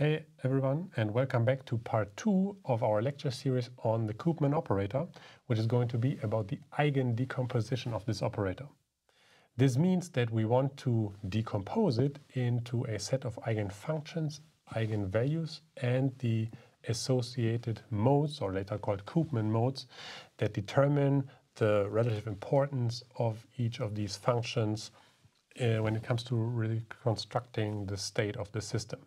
Hey everyone and welcome back to part 2 of our lecture series on the Koopman operator, which is going to be about the eigen decomposition of this operator. This means that we want to decompose it into a set of eigenfunctions, eigenvalues and the associated modes, or later called Koopman modes, that determine the relative importance of each of these functions uh, when it comes to reconstructing the state of the system.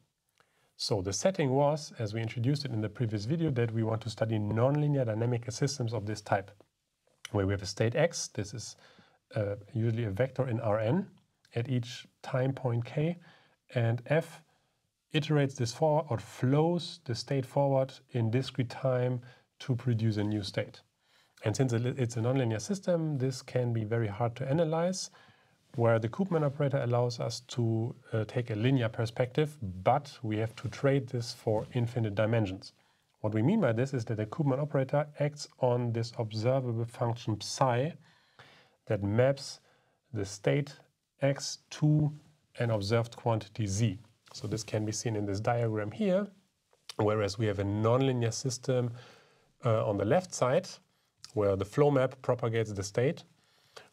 So the setting was, as we introduced it in the previous video, that we want to study nonlinear dynamical systems of this type, where we have a state x, this is uh, usually a vector in Rn at each time point k, and f iterates this forward or flows the state forward in discrete time to produce a new state. And since it's a nonlinear system, this can be very hard to analyze, where the Koopman operator allows us to uh, take a linear perspective, but we have to trade this for infinite dimensions. What we mean by this is that the Koopman operator acts on this observable function psi that maps the state x to an observed quantity z. So this can be seen in this diagram here, whereas we have a nonlinear system uh, on the left side, where the flow map propagates the state,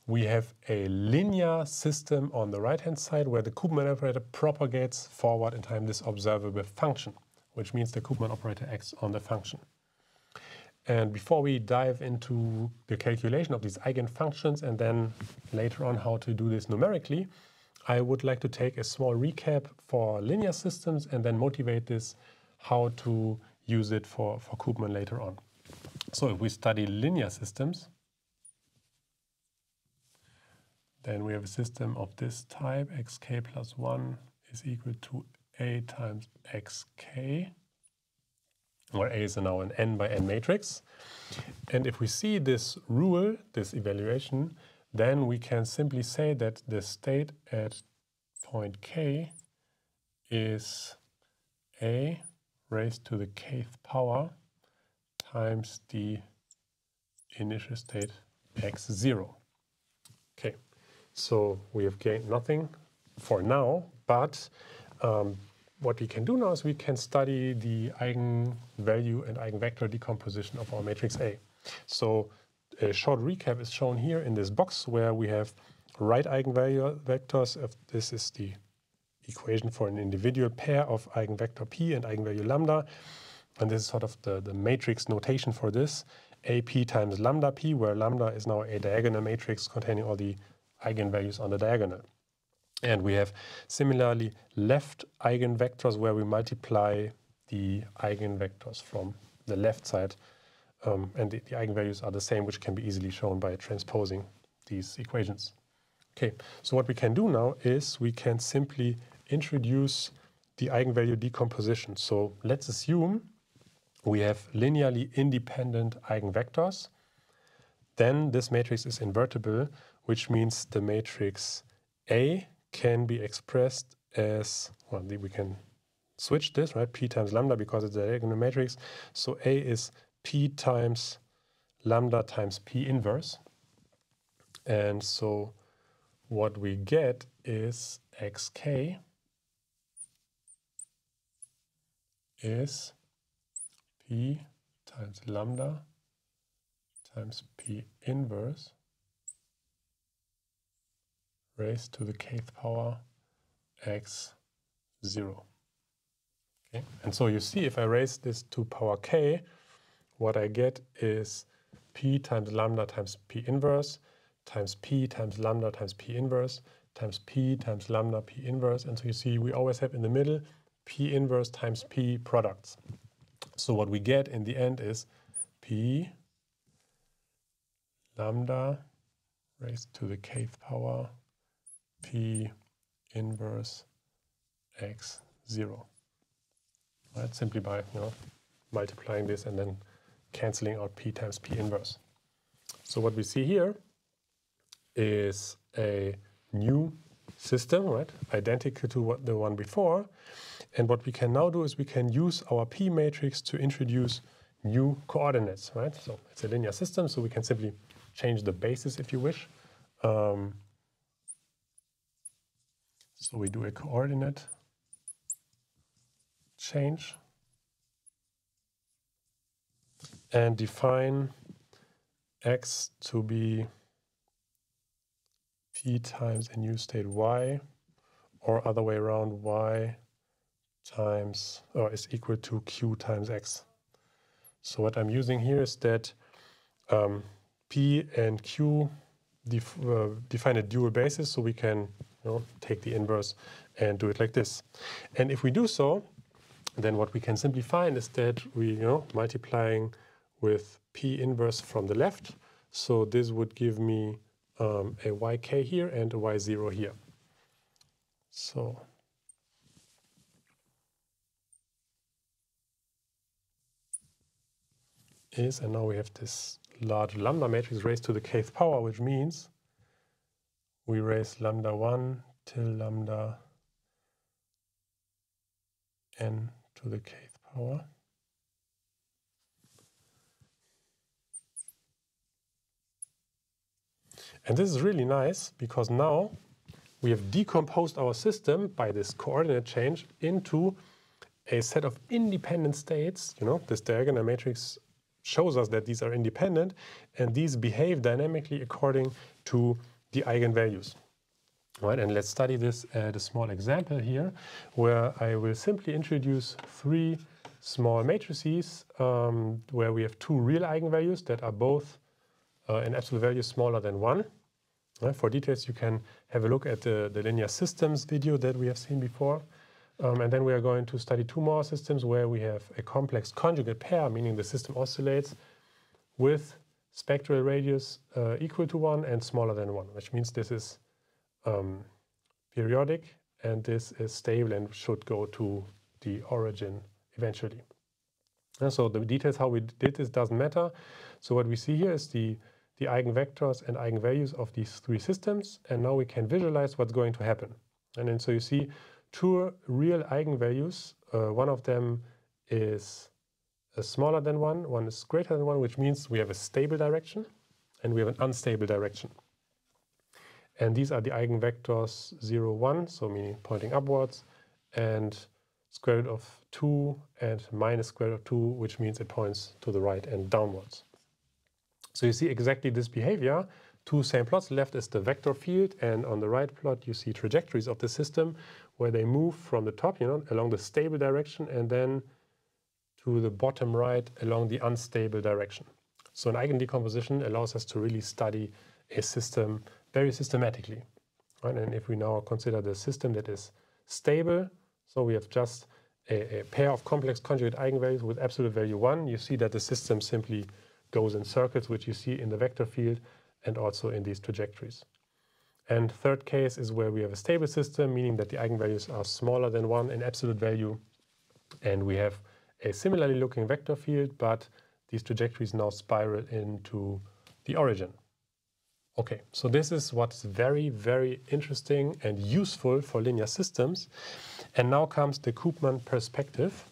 we have a linear system on the right-hand side where the Koopman operator propagates forward in time this observable function, which means the Koopman operator acts on the function. And before we dive into the calculation of these eigenfunctions and then later on how to do this numerically, I would like to take a small recap for linear systems and then motivate this how to use it for, for Koopman later on. So if we study linear systems, then we have a system of this type, xk plus 1 is equal to a times xk, where a is now an n by n matrix. And if we see this rule, this evaluation, then we can simply say that the state at point k is a raised to the kth power times the initial state x0. Okay. So we have gained nothing for now, but um, what we can do now is we can study the eigenvalue and eigenvector decomposition of our matrix A. So a short recap is shown here in this box where we have right eigenvalue vectors. If this is the equation for an individual pair of eigenvector p and eigenvalue lambda. And this is sort of the, the matrix notation for this. AP times lambda p, where lambda is now a diagonal matrix containing all the eigenvalues on the diagonal. And we have similarly left eigenvectors where we multiply the eigenvectors from the left side. Um, and the, the, eigenvalues are the same, which can be easily shown by transposing these equations. Okay, so what we can do now is we can simply introduce the eigenvalue decomposition. So let's assume we have linearly independent eigenvectors. Then this matrix is invertible which means the matrix A can be expressed as, well, we can switch this, right? P times lambda because it's a diagonal matrix. So A is P times lambda times P inverse. And so what we get is xk is P times lambda times P inverse raised to the kth power x 0. Okay? And so you see if I raise this to power k, what I get is p times lambda times p inverse times p times lambda times p inverse times p times lambda p inverse. And so you see we always have in the middle p inverse times p products. So what we get in the end is p lambda raised to the kth power P inverse x 0. Right? Simply by you know, multiplying this and then canceling out P times P inverse. So what we see here is a new system, right? Identical to what the one before. And what we can now do is we can use our P matrix to introduce new coordinates, right? So it's a linear system, so we can simply change the basis if you wish. Um, so we do a coordinate change and define x to be p times a new state y, or other way around, y times, or is equal to q times x. So what I'm using here is that um, p and q def uh, define a dual basis, so we can you know, take the inverse and do it like this. And if we do so, then what we can simply find is that we, you know, multiplying with p inverse from the left. So this would give me um, a yk here and a y0 here. So is, and now we have this large lambda matrix raised to the kth power, which means we raise lambda 1 till lambda n to the kth power. And this is really nice because now we have decomposed our system by this coordinate change into a set of independent states. You know, this diagonal matrix shows us that these are independent and these behave dynamically according to the eigenvalues. Right, and let's study this at a small example here, where I will simply introduce three small matrices um, where we have two real eigenvalues that are both uh, absolute value smaller than one. Right, for details, you can have a look at the, the linear systems video that we have seen before. Um, and then we are going to study two more systems where we have a complex conjugate pair, meaning the system oscillates with spectral radius uh, equal to 1 and smaller than 1, which means this is um, periodic and this is stable and should go to the origin eventually. And so the details how we did this doesn't matter. So what we see here is the, the eigenvectors and eigenvalues of these three systems, and now we can visualize what's going to happen. And then so you see two real eigenvalues. Uh, one of them is uh, smaller than 1, one is greater than 1, which means we have a stable direction and we have an unstable direction. And these are the eigenvectors 0, 1, so meaning pointing upwards, and square root of 2 and minus square root of 2, which means it points to the right and downwards. So you see exactly this behavior. Two same plots. Left is the vector field, and on the right plot you see trajectories of the system where they move from the top, you know, along the stable direction, and then to the bottom right along the unstable direction. So an eigendecomposition allows us to really study a system very systematically. Right? And if we now consider the system that is stable, so we have just a, a, pair of complex conjugate eigenvalues with absolute value 1, you see that the system simply goes in circles, which you see in the vector field and also in these trajectories. And third case is where we have a stable system, meaning that the eigenvalues are smaller than 1 in absolute value, and we have a similarly looking vector field, but these trajectories now spiral into the origin. Okay, so this is what's very, very interesting and useful for linear systems. And now comes the Koopman perspective.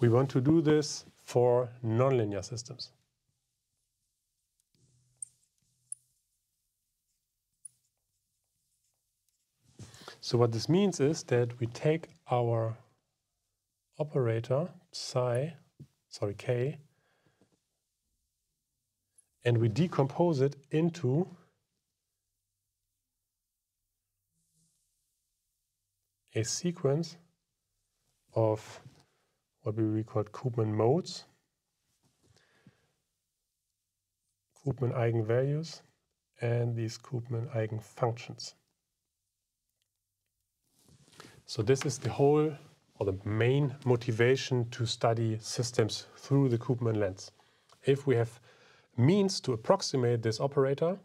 We want to do this for nonlinear systems. So what this means is that we take our operator psi sorry, K, and we decompose it into a sequence of what we call Koopman modes, Koopman eigenvalues, and these Koopman eigenfunctions. So this is the whole or the main motivation to study systems through the Koopman lens. If we have means to approximate this operator,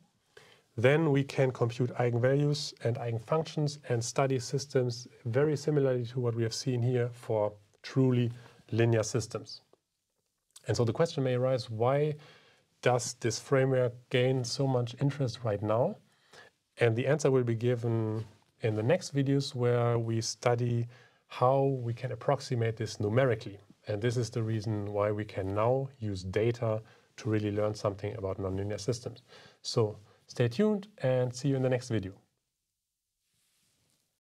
then we can compute eigenvalues and eigenfunctions and study systems very similarly to what we have seen here for truly linear systems. And so the question may arise, why does this framework gain so much interest right now? And the answer will be given in the next videos where we study how we can approximate this numerically. And this is the reason why we can now use data to really learn something about nonlinear systems. So stay tuned and see you in the next video.